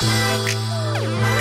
Bye. Bye.